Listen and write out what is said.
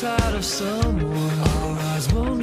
tired of someone. Our eyes won't